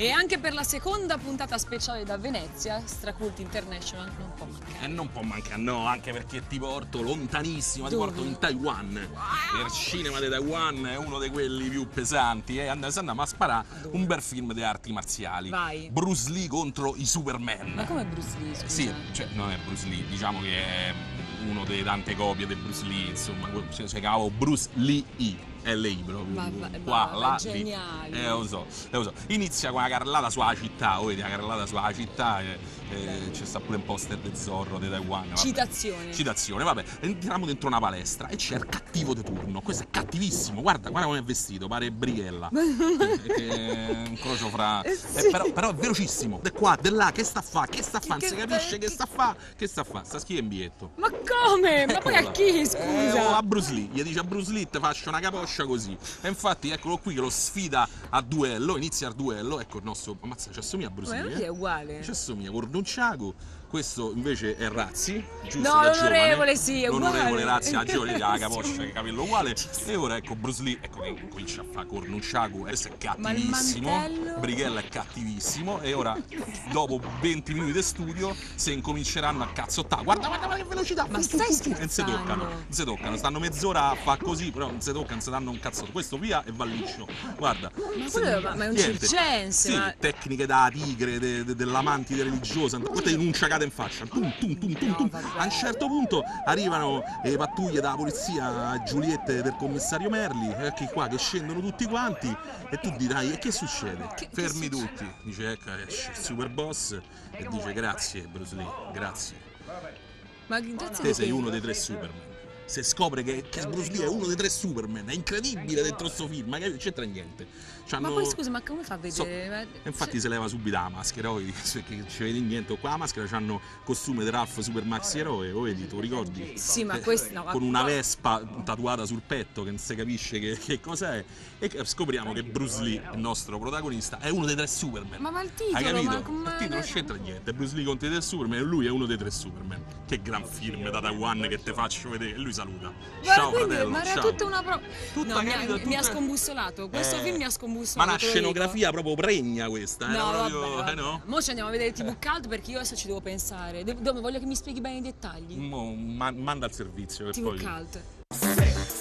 E anche per la seconda puntata speciale da Venezia, Stracult International non può mancare. E non può mancare, no, anche perché ti porto lontanissimo, ti Dove? porto in Taiwan. Il cinema di Taiwan è uno di quelli più pesanti e and- andiamo a sparare Dove? un bel film di arti marziali. Vai. Bruce Lee contro i Superman. Ma come Bruce Lee, scusa? Sì, cioè non è Bruce Lee, diciamo che è uno delle tante copie di Bruce Lee, insomma, si si chiamava Bruce Lee I. L.I. proprio. Ma va- qua, là, geniale. lì. Eh, lo so, eh, lo so. Inizia con una carrellata sulla città, oh, vedi, una carrellata sulla città, e, e c'è sta pure un poster del Zorro di Taiwan. vabbè. Citazione. Citazione, vabbè, entriamo dentro una palestra e c'è il cattivo di turno. Questo è cattivissimo, guarda, guarda come è vestito, pare Brighella. Eh, che è un crocio fra. Eh, eh, sì. però, però è velocissimo. De qua, de là, che sta a fa? Che sta a fa? Non Che- si che- capisce che che- sta a fa? Che sta a fa? Sta schi in biglietto. Ma come? Ma poi a Eccola. chi, Eh, scusa? a Bruce Lee, gli dice a Bruce Lee ti faccio una caposcia così. E infatti eccolo qui che lo sfida a duello, inizia il duello, ecco il nostro. Ammazza, ci assomiglia a Bruce Ma Lee. lui eh? è uguale. Ci assomiglia, Cordonciago. Questo invece è Razzi, giusto? No, l'onorevole, giovane. sì, è L'onorevole uguale. Razzi, ha la capoccia, che capello uguale. E ora ecco Bruce Lee, ecco che comincia a fare Cordonciago, questo è il cattivissimo. Brighella è cattivissimo. E ora, dopo 20 minuti di studio, se incominceranno a cazzottare. Guarda, guarda, guarda che velocità! Ma stai. E non si scherzando? toccano, non si toccano. Stanno mezz'ora a fa così, però non si toccano, non si danno un cazzotto. Questo via e va liscio. Guarda. Ma quello- ma- ma è un circense, Sì, ma- tecniche da tigre, de- de- dell'amantide religiosa. Questa è un'unciacata in faccia. Tum, tum, tum. A un certo punto arrivano le pattuglie della polizia Giuliette del commissario Merli, ecco qua che scendono tutti quanti e tu dirai e che succede? Che- che Fermi succede? tutti. Dice ecco esce il super boss e dice grazie Bruce Lee, grazie. Ma grazie Te sei che? uno dei tre Superman. Se scopre che, che Bruce Lee è uno dei tre Superman, è incredibile dentro sto film, ma che non c'entra niente. Ma C'hanno- poi scusa, ma come fa a So- vedere? Ma- e infatti si leva subito la maschera, poi perché non ci vedi niente. Qua la maschera c'hanno costume di Ralph Super Maxi Eroe, lo vedi, tu ricordi? Sì, ma Eh, questo no, ma- con una vespa tatuata sul petto che non si capisce che, che cos'è. E scopriamo che Bruce Lee, il nostro protagonista, è uno dei tre Superman. Ma va il Hai titolo, capito? ma Il titolo non c'entra niente. Bruce Lee contro i tre Superman e lui è uno dei tre Superman. Che gran film da Taiwan che te faccio vedere. Lui saluta. Guarda, ciao quindi- fratello, ma era ciao. tutta una pro... Tutta, no, mi ha, capito, mi ha tutta- scombussolato. Questo Eh, film mi ha scombussolato. Ma dico. scenografia proprio pregna questa, era No, proprio, vabbè, vabbè. eh no? Mo ci andiamo a vedere TV Cult perché io adesso ci devo pensare. De- dove voglio che mi spieghi bene i dettagli. Mo- ma- manda il servizio TV poi Cult. Sex,